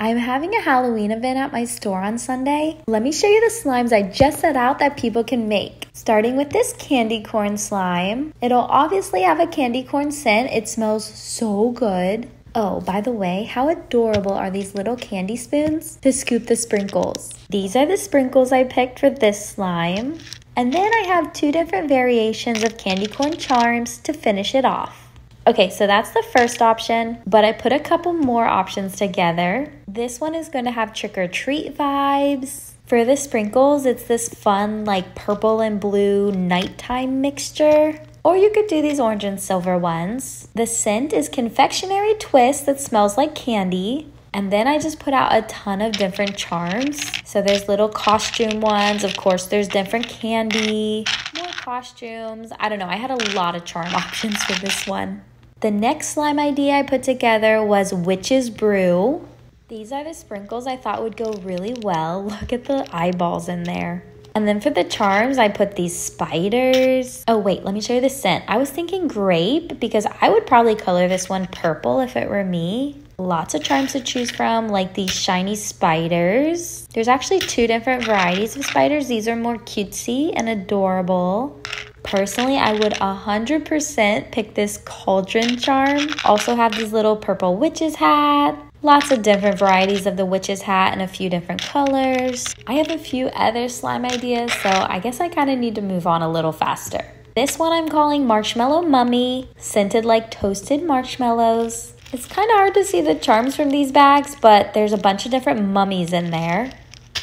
I'm having a Halloween event at my store on Sunday. Let me show you the slimes I just set out that people can make. Starting with this candy corn slime. It'll obviously have a candy corn scent. It smells so good. Oh, by the way, how adorable are these little candy spoons to scoop the sprinkles? These are the sprinkles I picked for this slime. And then I have two different variations of candy corn charms to finish it off. Okay, so that's the first option, but I put a couple more options together. This one is going to have trick or treat vibes. For the sprinkles, it's this fun, like purple and blue nighttime mixture. Or you could do these orange and silver ones. The scent is confectionery twist that smells like candy. And then I just put out a ton of different charms. So there's little costume ones. Of course, there's different candy, more costumes. I don't know. I had a lot of charm options for this one. The next slime idea I put together was Witch's Brew. These are the sprinkles I thought would go really well. Look at the eyeballs in there. And then for the charms, I put these spiders. Oh, wait, let me show you the scent. I was thinking grape because I would probably color this one purple if it were me. Lots of charms to choose from, like these shiny spiders. There's actually two different varieties of spiders. These are more cutesy and adorable. Personally, I would 100% pick this cauldron charm. Also have these little purple witch's hat. Lots of different varieties of the witch's hat in a few different colors. I have a few other slime ideas, so I guess I kind of need to move on a little faster. This one I'm calling Marshmallow Mummy, scented like toasted marshmallows. It's kind of hard to see the charms from these bags, but there's a bunch of different mummies in there.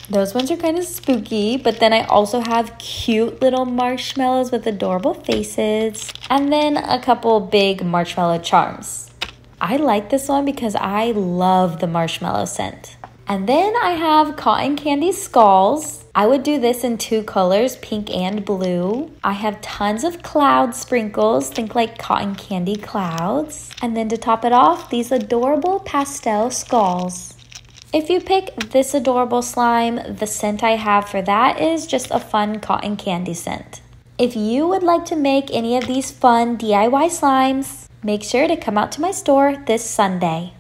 Those ones are kind of spooky, but then I also have cute little marshmallows with adorable faces, and then a couple big marshmallow charms. I like this one because I love the marshmallow scent. And then I have cotton candy skulls. I would do this in two colors, pink and blue. I have tons of cloud sprinkles, think like cotton candy clouds. And then to top it off, these adorable pastel skulls. If you pick this adorable slime, the scent I have for that is just a fun cotton candy scent. If you would like to make any of these fun DIY slimes, make sure to come out to my store this Sunday.